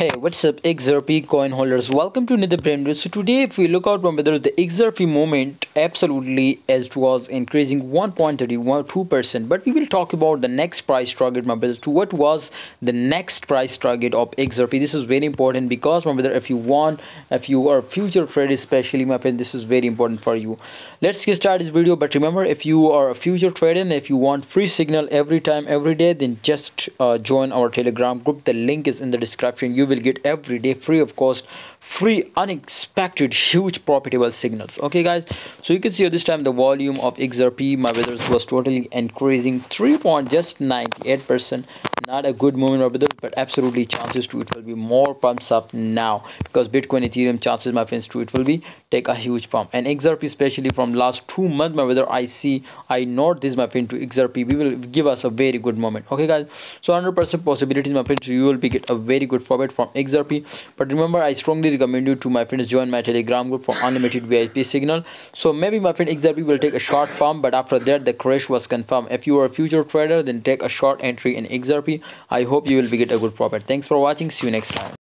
Hey, what's up XRP coin holders? Welcome to another brand video. So today if we look out from whether the XRP moment absolutely as it was increasing 1.31% but we will talk about the next price target my brothers to what was the next price target of XRP. This is very important because my brother if you want if you are future trader especially my friend this is very important for you. Let's get started this video but remember if you are a future trader and if you want free signal every time every day then just uh, join our telegram group the link is in the description you will get every day free of cost free unexpected huge profitable signals. Okay guys? So you can see this time the volume of xrp my brothers was totally increasing 3 point just 98 percent. Not a good moment over there but absolutely chances to it will be more pumps up now. Because bitcoin ethereum chances my friends to it will be take a huge pump. And xrp especially from last two months my brother i see i note this my friend to xrp we will give us a very good moment. Okay guys? So 100 percent possibilities my friends you will be get a very good profit from xrp but remember i strongly recommend you to my friends join my telegram group for unlimited vip signal. So maybe my friend xrp will take a short pump but after that the crash was confirmed. If you are a future trader then take a short entry in xrp i hope you will get a good profit. Thanks for watching. See you next time